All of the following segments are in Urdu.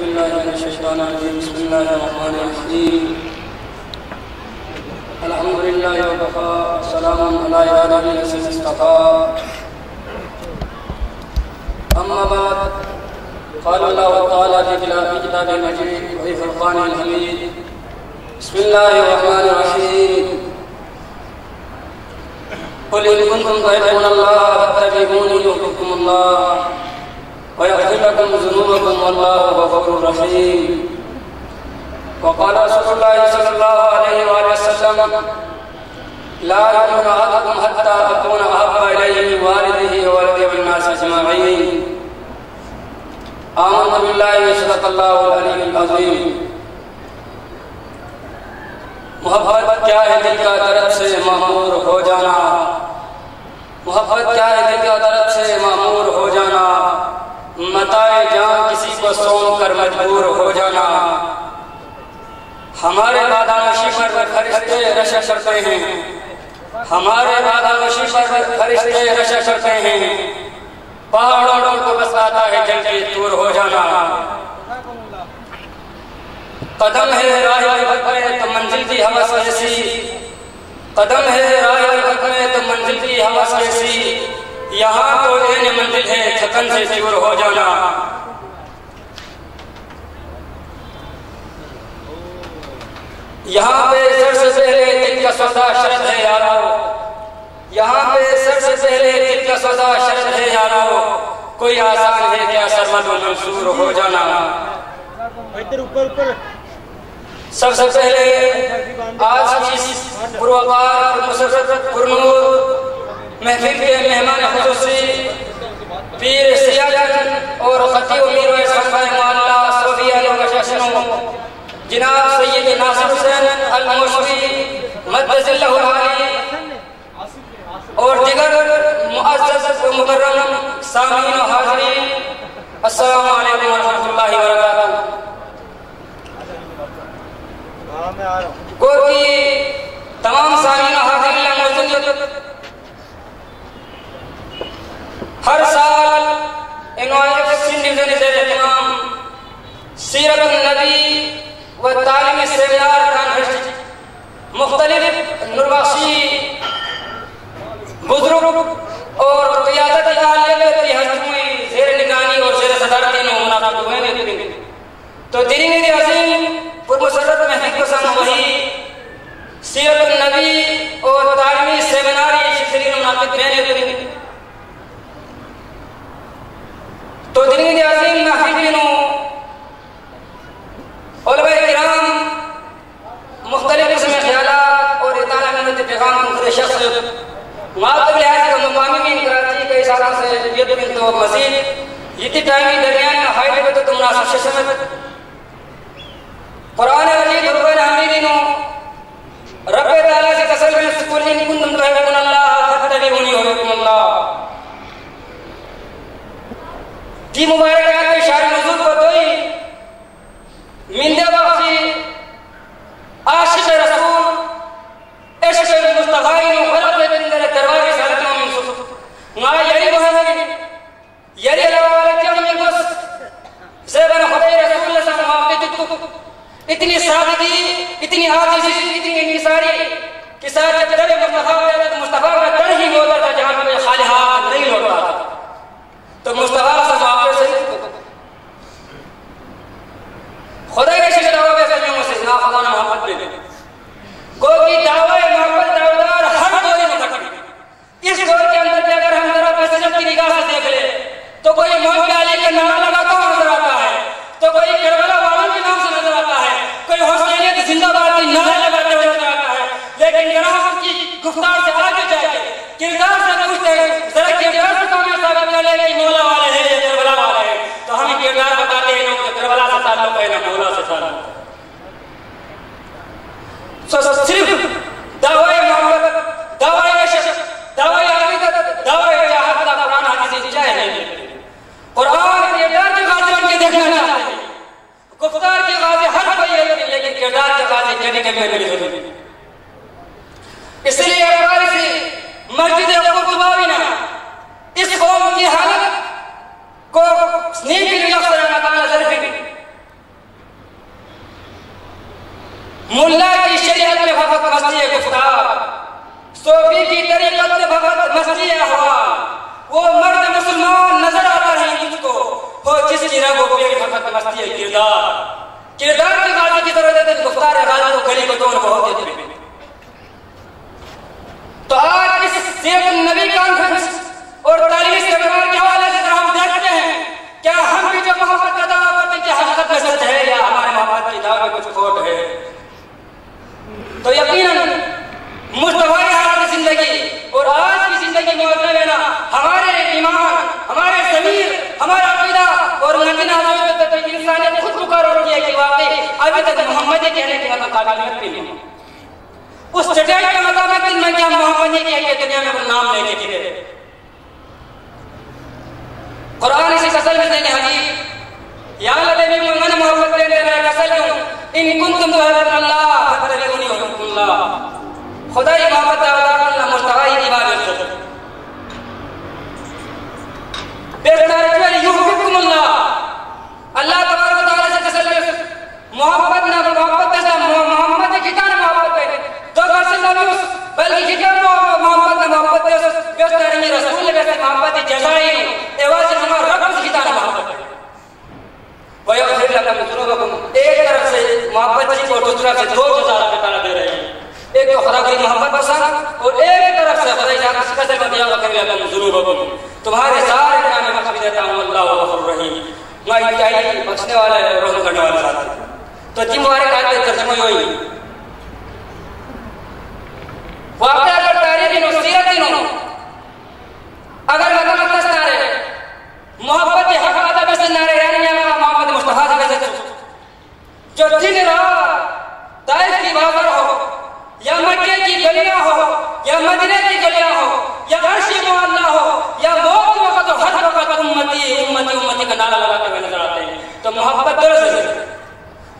بالله من الشيطان الرجيم بسم الله الرحمن الرحيم الحمد لله وكفى سلام على عباده الذين اصطفى أما بعد قال الله تعالى في كتابه المجيد وفي فرقانه الحميد بسم الله الرحمن الرحيم قل إن كنتم تحبون الله فاتبعوني يحببكم الله ويغفر لكم ذنوبكم والله غفور رحيم. وقال رسول الله صلى الله عليه وآله وسلم، لا يؤمن أحدكم حتى أكون أحب إليه من والده وولده والناس أجمعين. آمنت بالله وصدق الله العلي العظيم. محبت کیا ہے دل کا درد سے معمور ہو جانا. محبت کیا ہے دل کا درد سے معمور ہو جانا. متائے جان کسی کو سون کر مجبور ہو جانا۔ ہمارے بادانشی پر فرشتے رشا کرتے ہیں۔ ہمارے بادانشی پر فرشتے رشا کرتے ہیں۔ پہاڑوں کو بس آتا ہے جل کے دور ہو جانا۔ قدم ہے راہ الحق میں تو منزل کی حوث ایسی۔ قدم ہے راہ الحق میں تو منزل کی حوث ایسی۔ یہاں تو این منزل ہے تھکن سے چور ہو جانا۔ یہاں پہ سر سے پہلے دل کا سودا شرط ہے، یارو۔ یہاں پہ سر سے پہلے دل کا سودا شرط ہے، یارو۔ کوئی آسان ہے کیا سرمد و منصور ہو جانا۔ ادھر اوپر اوپر سب سے پہلے آج کی پروکار مسرت پرنور محفل کے مہمان خصوصی پیر سیاجن اور خطی امیر و صفحہ معلہ صوفیہ و ششنو جناب سید ناصر حسین الموشوی مدز اللہ علی اور دیگر معزز و مکرم سامعین و حاضرین، السلام علیکم ورحمۃ اللہ وبرکاتہ۔ ہاں میں آ رہا ہوں گو کی تمام سامعین و حاضرین موجود ہر سال انوائٹ سندھ ڈویژن زیر اہتمام سیرت النبی و تعلیم سیمینار کانفرنس مختلف نربخشی بزرگ اور قیادت عالیت کی حجموئی زیر نگانی اور زیر صدارتی نو منعقد ہوئے ہیں۔ تو دینی نیدی عظیم پر مسرت میں حق پسند وہی سیرت النبی اور تعلیمی سیمیناری شکرین منعقد میں نے تو دینی نیدی عظیم میں حقیقینو علماء کرام مختلف قسم خیالات اور اطالع میں پیغام مختلف شخص معطب لحاظ کا مقامی بھی کراچی کئی سالوں سے یہ بنت و مزید، یہ ٹائمی درمیان میں ہائی لیول تو مناسب ششم میں قرآن مجید ربنا حمیدینو رب تعالیٰ سے قسم میں سکول ان کنتم تحبون اللہ فتبعونی حبیبکم اللہ۔ کی مبارکات کے شاعر مزود کو دوئی مندے بخشی عاشق رسول عشق المصطفین و خلق بندر دروازے سالتوں من صف نا یری محمد یری علاوہ کیا من بس سیبن خدای رسول اللہ صلی اللہ علیہ وسلم اتنی سادگی، اتنی عاجزی اتنی انکساری کہ ساتھ جب در مصطفیٰ مصطفیٰ کا در ہی ہوتا تھا جہاں پہ خالحات نہیں ہوتا تھا۔ تو مصطفیٰ صلی اللہ سے خدا کے شکر دعوی بے سجنوں سے نا خدا نے محمد دے کو کی دعوی محمد دعویدار ہر دوری میں کٹی اس دور کے اندر بھی اگر ہم ذرا بے سجن کی نگاہ سے دیکھ لیں تو کوئی محمد علی کا نام لگاتا ہوا نظر آتا ہے تو کوئی کربلا والوں کے نام سے نظر آتا ہے کوئی حسینیت زندہ باد کی نعرے لگاتے ہوئے نظر آتا ہے لیکن ذرا ہم کی گفتار سے آگے جائے گے کردار سے پوچھتے ہیں ذرا کردار سے تو ہمیں ثابت کر لے کہ مولا والے ہیں یا کربلا والے ہیں تو ہمیں کردار بتاتے ہیں کہ کربلا سے تعلق ہے نہ مولا سے تعلق ہے سو سو صرف دعوی محبت دعوی عشق دعوی عقیدت دعوی جہاد کا قرآن حدیث جائے نہیں قرآن کردار کے غازی بن کے دیکھنا چاہتے ہیں گفتار کے غازی ہر کوئی ہے لیکن کردار کے غازی کبھی کبھی میری ضروری اس لیے اقبال سے مسجد قرطبہ بھی نہ اس قوم کی حالت کو نیکی لیے اکثر مکان ظرفی میں فقط مستی گفتار صوفی کی طریقت میں فقط مستی احوال وہ مرد مسلمان نظر آتا ہے مجھ کو۔ ہو، جس کی رگ و پیڑ فقط مستی کردار۔ کردار کی غازی کی ضرورت ہے گفتار غازی کو گلی کو دور بہت دیتے ہیں تو آج اس سیرت النبی کانفرنس اور تعلیم استقبال کے حوالے سے ہم دیکھتے ہیں، کیا ہم بھی جو محبت کا دعویٰ کرتے ہیں کہ حقیقت میں سچ ہے یا ہمارے محبت کی دعوے کچھ کھوٹ ہے؟ تو یقیناً مصطفیٰ زندگی، اور آج کی زندگی موجود لینا ہمارے ایمان، ہمارے ضمیر، ہمارا عقیدہ اور نبی نازل تک انسانیت خود مقرر کیا کہ واقعی ابھی تک محمد کہنے کے مطلب قابلیت نہیں ہے اس چٹائی کے مطابق میں کیا محمد نے کیا کہ دنیا میں اپنا نام لے کے پھرے قرآن اسی قسل میں دینے حبیب، یا اللہ نبی من محبت دے دے میں قسل ہوں ان کنتم تحبون اللہ فتبعونی وحبکم اللہ۔ خدا یہ محبت دعوت اللہ مصطفی کی بات بہتر جو یحبکم اللہ۔ اللہ تبارک و تعالی سے قسل محبت نہ محبت جیسا محمد کی کتاب محبت ہے؟ تو قسل نہ بلکہ کتاب محبت نہ محبت ہے؟ بہتر نہیں رسول بہتر محبت جزائی ایواز ہمارا رب کی کتاب محبت ہے۔ وَيَغْفِرْ لَكُمْ ذُنُوبَكُمْ۔ ایک طرف سے محبت جی کو دوسرا سے دو جزا اللہ تعالیٰ دے رہے ہیں۔ ایک تو خدا کی محبت پسند اور ایک طرف سے خدا جانا اس قسم میں دیا وَكَرْ لَكُمْ ذُنُوبَكُمْ تمہارے سارے گناہ میں مغفرت دیتا ہوں اللہ غفور رحیم میں انتہائی بخشنے والا ہے رحم کرنے والا ذات تو جی مبارک آیت کے ترجمہ ہوئی واقعہ اگر تاریخ نو سیرت نو اگر مطلب دست نہ رہے محبت حق ادب سے نہ رہے یعنی یہاں محمد مصطفیٰ سے ویسے جو دن رات طائف کی بازار ہو یا مکے کی گلیاں ہو یا مدینے کی گلیاں ہو یا عرش معلّہ ہو یا موت کے وقت ہو ہر وقت امتی امتی امتی کا نعرہ لگاتے ہوئے نظر آتے ہیں تو محبت درست ہے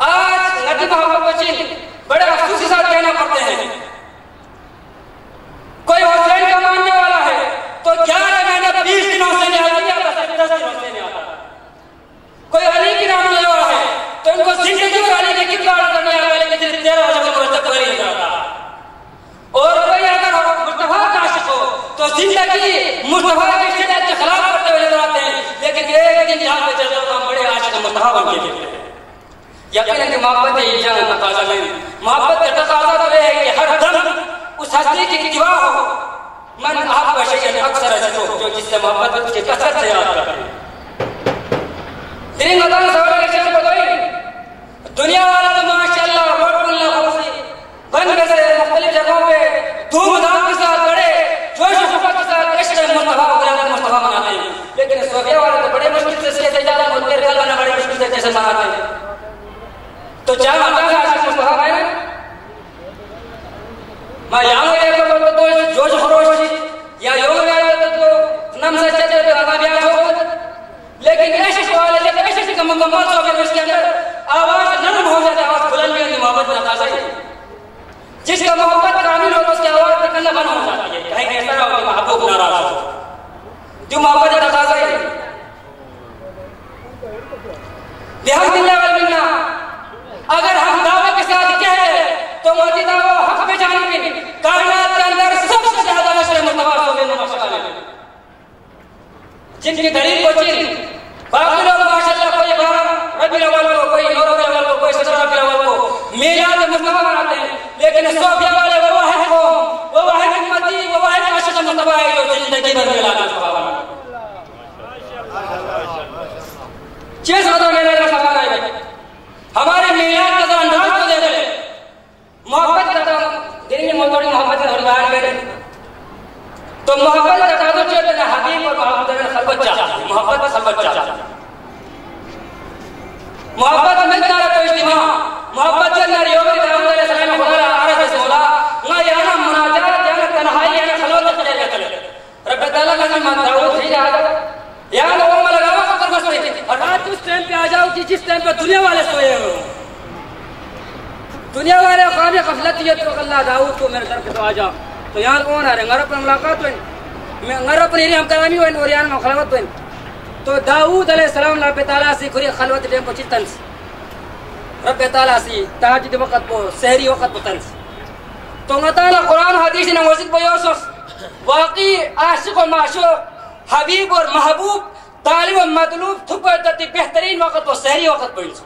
آج نبی محمد کو چین بڑے افسوس کے ساتھ کہنا پڑتے ہیں کوئی حسین کا ماننے والا ہے تو گیارہ مہینے بیس دنوں سے نہیں آتا یا دس دس دنوں سے نہیں آتا کوئی علی کی نام لے رہا ہے تو ان کو زندگی اور علی کے کتنا آرڈر کرنے آتا ہے لیکن تیرہ وجہ سے مرتب کر ہی جاتا اور کوئی اگر مصطفیٰ کا عاشق ہو تو زندگی مصطفیٰ کی شدت کے خلاف کرتے ہوئے نظر آتے ہیں لیکن ایک دن جہاں پہ چلتا ہوں بڑے عاشق مصطفیٰ بن کے دیکھتے ہیں یقین کہ محبت ایجان تقاضا نہیں محبت کا تقاضا تو یہ ہے کہ ہر دم اس ہستی کی اتباع ہو۔ من آپ کا شیئن اکثر ہے جو جس سے محبت کی کثرت سے یاد کرتے ہیں تیرین مدان سوال کے شیئن بتوئی دنیا والا تو ماشاءاللہ روڈ اللہ خوصی بن گزرے مختلف جگہوں پہ دھوم دھام کے ساتھ بڑے جوش و خفت کے ساتھ عشق مصطفیٰ وغیرہ مصطفیٰ مناتے ہیں۔ لیکن صوفیہ والے تو بڑے مشکل سے اس کے تجارہ مدیر قلب نے بڑے مشکل سے جیسے مناتے ہیں تو چاہ ماتا ہے عاشق مصطفیٰ ہے۔ میں یہاں گئے تو تو جوش خروش، یا یوگ گئے تو تو نم سے چلے تو آگا بیاہ ہو۔ لیکن عشق والے جب عشق کا مکمل ہو گیا اس کے اندر آواز نرم ہو جاتا ہے آواز بلند نہیں ہوتی، محبت میں تقاضا ہی جس کا محبت کامل ہو اس کی آواز نکلنا بند ہو جاتی ہے کہیں ایسا نہ ہو کہ محبوب ناراض ہو جو محبت تقاضا ہی بحمد اللہ والمنہ اگر ہم دعوے کے ساتھ کہے تو موتی دعویٰ حق پہ جانبی کائنات کے اندر سب سے زیادہ نشر مصطفیٰ صلی اللہ علیہ وسلم جن کی دلیل کو باقی لوگ ماشاءاللہ کوئی بارہ ربی الاول کو کوئی نور ربی الاول کو کوئی سترہ ربی الاول کو میلاد مصطفیٰ مناتے ہیں لیکن صوفیہ والے وہ واحد قوم وہ واحد امتی وہ واحد عاشق مصطفیٰ ہے جو زندگی بھر میلاد مصطفیٰ بنا چیز مدہ میلاد مصطفیٰ ہے ہمارے میلاد کا ذرا انداز کو دے دے محبت کرتا ہوں دل میں موتوڑی محبت ہے اور بیان کریں تو محبت کا تعدد جو ہے حبیب اور محبت میں خلبت چاہتا محبت میں خلبت چاہتا محبت میں نارا تو اجتماع محبت جو ناری ہوگی درہم علیہ السلام خدا رہا عرض سے مولا نا یانا مناجات یانا تنہائی یانا خلوت چلے گا چلے۔ رب تعالیٰ کا نام دعوت ہی جاگا یانا وہ ملگاوا خطر بستے اور رات اس ٹائم پہ آ جاؤ کہ جس ٹائم پہ دنیا والے سوئے ہو دنیا والے خواب غفلت یہ تو اللہ داؤد کو میرے در کے تو آ جاؤ۔ تو یہاں کون آ رہے پر ملاقات ہوئی۔ میں نگر پر ہم کلامی ہوئی اور یہاں خلوت ہوئی۔ تو داؤد علیہ السلام رب تعالیٰ سی کھری خلوت ٹیم کو چتن رب تعالیٰ سی تحجد وقت کو سحری وقت کو تنس تو تعالی قرآن حدیث نے وزید بیوسس واقعی عاشق و معشوق، حبیب اور محبوب، طالب و مطلوب تھپے تتی بہترین وقت و سہری وقت پہنچ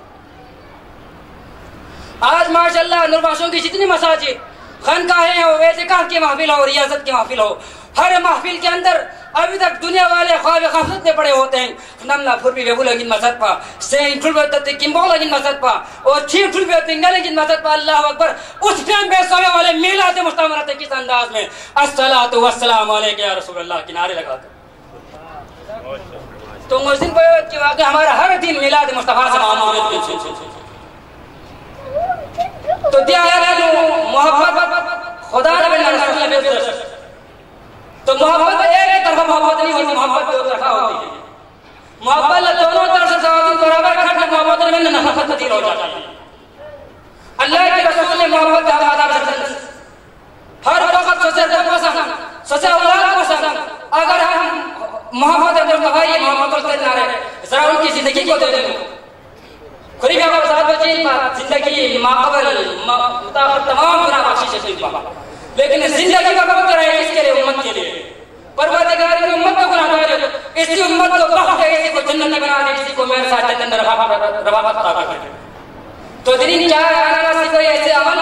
آج ماشاءاللہ نرباشوں کی جتنی مساجد خانقاہیں ہو اعتکاف کی محفل ہو ریاضت کی محفل ہو۔ ہر محفل کے اندر ابھی تک دنیا والے خواب غفلت میں پڑے ہوتے ہیں۔ نمنا پھر بھی ویبو لگن مسجد پا۔ سین ٹھل بے تتی کمبو لگن مسجد پا۔ اور چھین ٹھل بے پنگا لگن مسجد پا۔ اللہ اکبر۔ اس ٹائم بے سوے والے میلاد مستمرت کس انداز میں؟ الصلاة والسلام علیکہ یا رسول اللہ۔ کنارے لگاتے تو مسلم بیوت کی واقع ہمارا ہر دن میلاد مصطفیٰ سے معاملت تو دیا گیا محبت خدا نے بنا رسول اللہ بے تو محبت ایک طرف محبت نہیں ہوتی محبت دو طرف ہوتی ہے۔ محبت دونوں طرف سے سوابی برابر کھٹ محبت میں نہ نفرت تبدیل ہو جاتی ہے۔ اللہ کے رسول نے محبت کا آداب سے ہر وقت سوچے دل پسند سوچے اولاد پسند اگر ہم محمد مصطفیٰ یہ محمد رسول اللہ رہے ذرا ان کی زندگی کو دے دیں قریب آپ ساتھ بچے زندگی ماقبل متاخر تمام گناہ بخشش سے لیکن زندگی کا وقت رہے اس کے لیے امت کے لیے پروردگار نے امت کو گناہ کرے اسی امت کو بخش دے کسی کو جنت میں بنا دے کسی کو میرے ساتھ جنت میں رفاقت عطا کر دے تو دین کیا ہے اللہ سے کوئی ایسے عمل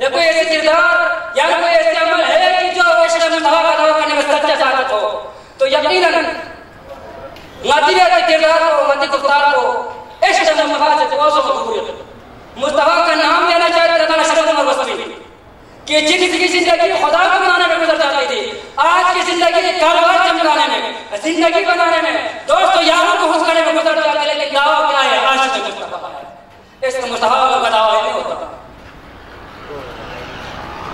یا کوئی ایسے کردار یا کوئی ایسے عمل ہے کہ جو عشق مصطفیٰ کا دعویٰ کرنے میں سچا چاہت ہو تو یقیناً نتیجہ کے کردار کو مدی گفتار کو عشق مصطفیٰ سے کوسو مقبول مصطفیٰ کا نام لینا چاہتے ہیں شرف عمر وسلم کہ جن کی زندگی خدا کو بنانے میں گزر جاتی تھی. آج کی زندگی کاروبار چمکانے میں، زندگی بنانے میں. دوستو، یاروں کو خوش کرنے میں گزر جاتی ہے لیکن دعویٰ کیا ہے؟ عاشق مصطفیٰ ہے. اس کا مصطفیٰ کا دعویٰ نہیں ہوتا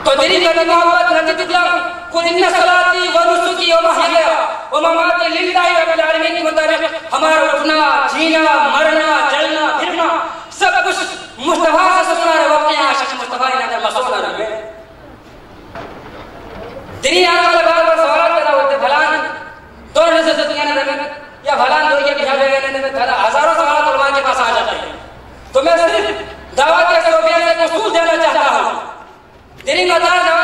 تو دلی کا محبت رجت اطلاق قل ان صلاتی و نسکی و محیا و مماتی للہ رب العالمین کے مطابق ہمارا اٹھنا، جینا، مرنا جلنا پھرنا، سب کچھ مصطفیٰ سے سنا رہے وقت یہاں شخص مصطفیٰ نے اللہ سنا رہے دنیا آنے والے بار بار سوالات پیدا ہوتے بھلان دو نظر سے دنیا نے یا بھلان دو یہ بجھا گئے نے ہزاروں سوالات علماء کے پاس آ جاتے ہیں۔ تو میں صرف دعوت کے صوبیہ سے اصول دینا چاہتا ہوں۔ دینی مدار دعوت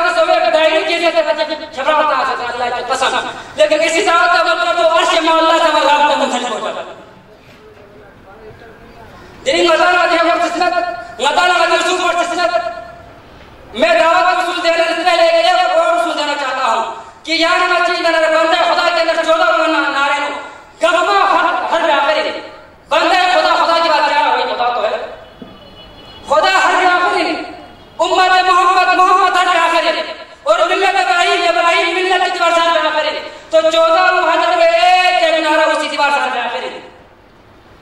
کے کے ڈائری کی ہے اللہ کے پسند۔ لیکن اسی دعوت کا مطلب تو عرش مولا سے مرابطہ منتھل ہو جاتا ہے۔ دینی مدار مدار مدار مدار مدار مدار مدار میں دعوت کا دینے سے پہلے ایک اور اصول دینا چاہتا ہوں کہ یہاں میں چیز اندر بندے خدا کے اندر چودہ منا نعرے نو گغما ہر رہا کرے بندے خدا خدا کی بات کیا ہوئی خدا تو ہے خدا ہر رہا کرے امت محمد محمد ہر رہا کرے اور ملت ابراہیم ملت کی دیوار ساتھ رہا کرے تو چودہ مہاجر میں ایک ایک نعرہ اسی دیوار ساتھ رہا کرے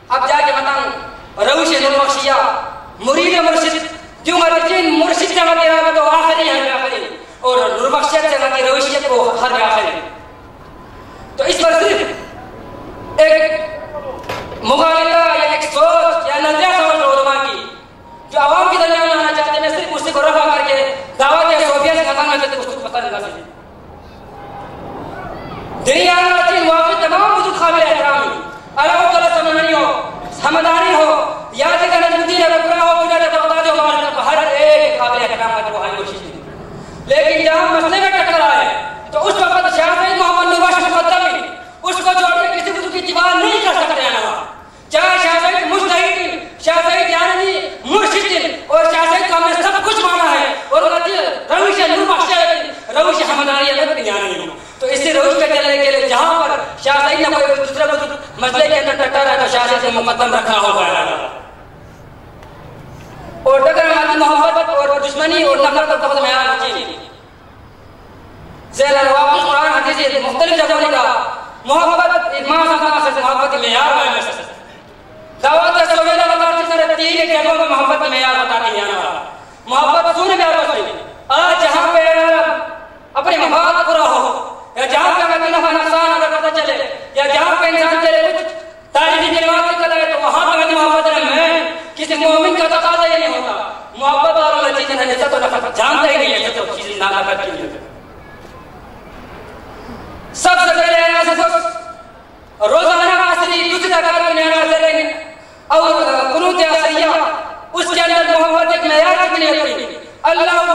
اب جا کے بتاؤں، روش نور بخشیہ مرید مرشد جو مرجین مرشد سے لگے رہا تو آخری ہے آخری۔ اور نربخشیت سے لگے روشیت کو ہر آخری۔ تو اس پر صرف ایک مغالطہ یا ایک سوچ یا نظریہ سمجھ سوچ علماء کی۔ جو عوام کی درمیان آنا چاہتے ہیں صرف اسی کو رفع کر کے دعوت یا صوفیہ سے ختم کرتے اس کو پتہ نہیں کر سکتے۔ دنیا میں موافق تمام وجود قابل احترامی اللہ تعالیٰ سمجھنی ہو سمجھداری ہو یاد کرنا جنتی ہے رکھنا ہو بجا دے بغداد ہو ہمارے کو ہر ایک قابل احترام ہے وہ ہماری کوشش کی لیکن جہاں مسئلے میں ٹکر آئے، تو اس وقت شاہ سید محمد نواز مقدم اس کو چھوڑ کے کسی کو کی اتباع نہیں کر سکتے ہیں چاہے شاہ سید مجتہد، شاہ سید یعنی مرشد اور شاہ سید کا ہم نے سب کچھ مانا ہے، اور روش نور بخش روش ہمداری ہے نہیں تو اسی روش پہ چلنے کے لیے جہاں پر شاہ سید نے کوئی دوسرے مسئلے کے اندر ٹکر ہے تو شاہ سید سے مقدم رکھا ہوگا۔ اور ٹکر ہماری محبت اور دشمنی اور نفرت کا تفضل معیار بچی زیر الواقع قرآن حدیث مختلف جگہوں نے کہا، محبت اجماع سمجھنا سے محبت کی معیار ہے دعوت سویدہ بتا سکتے تین جگہوں میں محبت کی معیار بتانے جانا والا محبت سونے پیار بچی آج جہاں پہ اپنے مفاد پورا ہو یا جہاں پہ ہمیں نفع نقصان اگر پتہ چلے، یا جہاں پہ انسان چلے کچھ تاریخی کلمات کی قدر ہے، تو وہاں پہ محبت ہے میں کسی مومن کا تقاضا یہ نہیں ہوتا۔ محبت اور اللہ چیزیں ہیں عزت و نفرت جانتا ہی نہیں ہے عزت و چیزیں نالافت کی نہیں سب سے پہلے ایسا روزانہ عصری دوسری تکار میں نیانا سے رہے اور قنوت عصریہ، اس کے اندر محبت ایک معیار کی نہیں ہوتی اللہ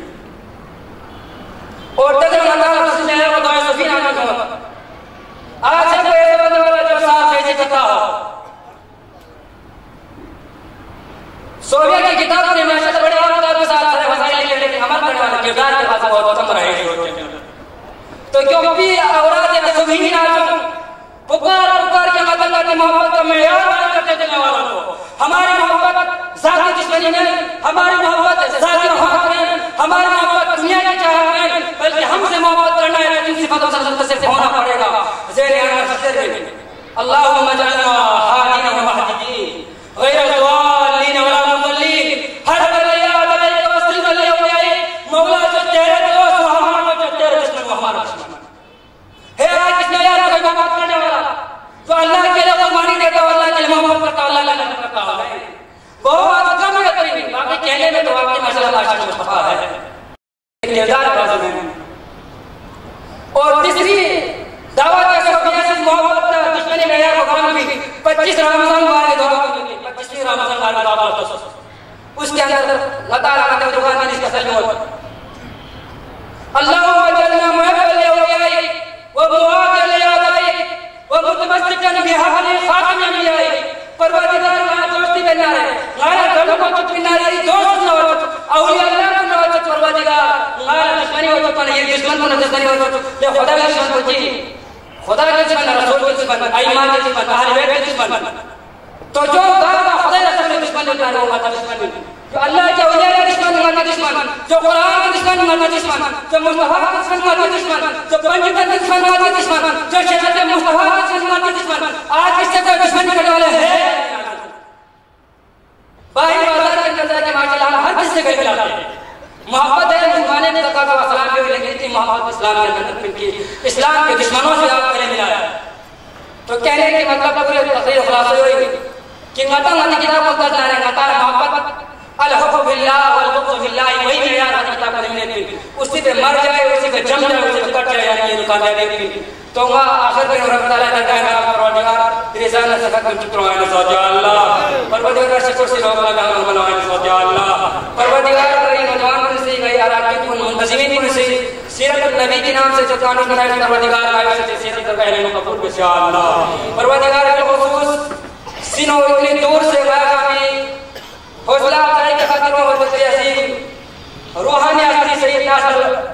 سوریہ کی کتاب نے معاشرت بڑے آپ کے ساتھ سارے وسائل کے لیکن عمل کرنے والے کردار کے پاس بہت کم رہے ہیں تو کیوں بھی اوراد یا سبحین آجم پکار پکار کے مطلب کی محبت کا معیار بیان کرتے چلنے والوں کو۔ ہماری محبت ذاتی دشمنی نہیں، ہماری محبت ذاتی محبت نہیں، ہماری محبت دنیا کی چاہت نہیں، بلکہ ہم سے محبت کرنا ہے جن صفتوں سے متصف ہونا پڑے گا۔ زیر آنا فسر میں اللہم جعلنا حالین و محجدین غیر الضالین ولا مضلین ہر بلے یاد علیہ وسلم علیہ ویائی مولا جو تیرے دوست و ہمارا جو تیرے دشمن و ہمارا دشمن ہے آج کس نے یار کوئی محبت کرنے والا جو اللہ کے لیے قربانی دیتا ہو اللہ کے لیے محبت کرتا ہو اللہ کے لیے کرتا ہو بہت کم ہے قریبی باقی کہنے میں تو واقعی ماشاء اللہ عاشق مصطفیٰ ہے کردار لازم ہے اور تیسری دعوت کے سبب سے محبت دشمنی معیار کو کام بھی پچیس رمضان والے دعوت پچیسویں رمضان والے دعوت اس کے اندر اللہ تعالیٰ کا دکان میں اس کا سلم ہوتا اللهم اجعلنا محبا لاوليائك وموادا لآبائك ومتمسكا بحبل خاتم انبيائك پروردگار ما دوستی بنا رہے غالا گھروں کو چک بنا رہی دوست نہ ہو اولیاء اللہ کو نہ ہو پروردگار غالا دشمنی ہو تو پر یہ دشمن کو نہ دشمنی ہو تو یہ خدا کے دشمن کو جی۔ خدا کے دشمن رسول کے دشمن ایمان کے دشمن اہل بیت کے دشمن تو جو گاہ خدا رسول کے دشمن ہوتا ہے وہ دشمن جو اللہ کے اولیاء کے دشمن مرنا دشمن جو قرآن کے دشمن مرنا دشمن جو مصطفیٰ کے دشمن مرنا دشمن جو پنجت کے دشمن مرنا دشمن جو شریعت مصطفیٰ کے دشمن مرنا دشمن آج اس سے کوئی دشمن کرنے والے ہیں۔ باہر بازار کے اندر کے ماشاء اللہ ہر کسی سے گئے ملاتے ہیں۔ محبت ہے مسلمانے نے تقا کا سلام کے لیکن اتنی محبت اسلام کے اندر پھر کی۔ اسلام کے دشمنوں سے آپ پہلے ملایا تو کہنے کے مطلب پورے تقریر خلاصے ہوئی کہ مطلب مطلب کتاب کو کرنا ہے مطلب محبت۔ الحق باللہ والبغض باللہ، وہی معیار ہے کتاب کو لینے کی اسی پہ مر جائے، اسی پہ جم جائے، اسی پہ کٹ جائے یعنی یہ دکان تو آخر پر رب تعالیٰ نے کہنا پروردگار تیرے سانہ سے ختم چکر ہوئے نے سوچا اللہ پروردگار کا شکر سے نوکلا کا ہم بنا ہوئے نے سوچا اللہ پروردگار کا یہ نوجوان پر سے گئی آرات کی تون منتظمی پر سے سیرت نبی کی نام سے چکانی بنا ہے پروردگار کا یہ سچے سیرت کا پہلے مقبول بسیا اللہ پروردگار کے خصوص سنو اتنی دور سے بھائی کامی حوصلہ آتا کے کہ خطر میں حضرت یسیم روحانی آتی سے اتنا